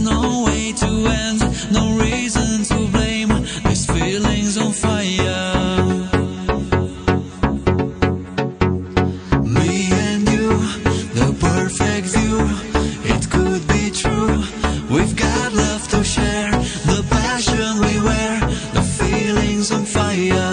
no way to end, no reason to blame. These feeling's on fire. Me and you, the perfect view. It could be true. We've got love to share, the passion we wear, the feeling's on fire.